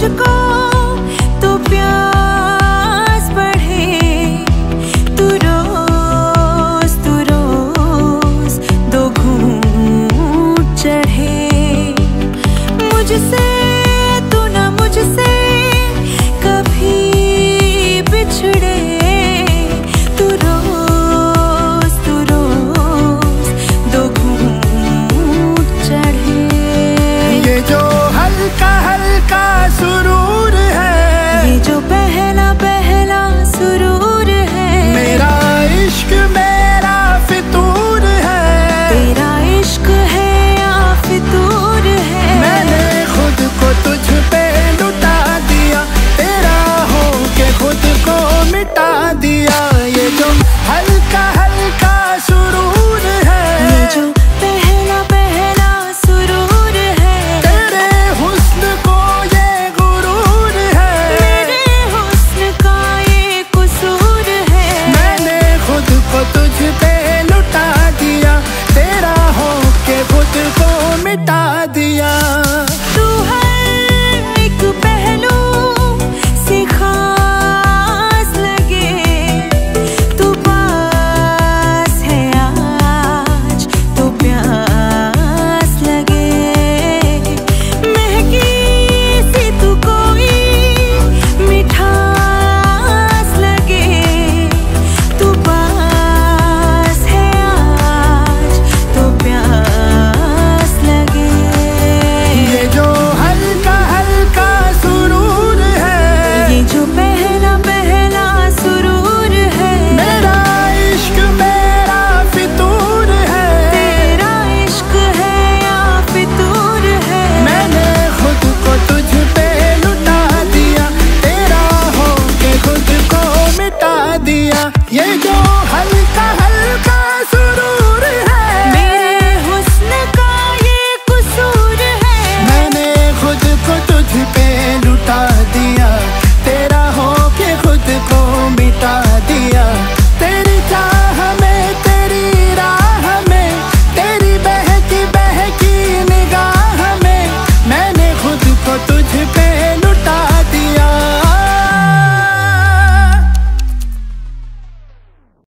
magical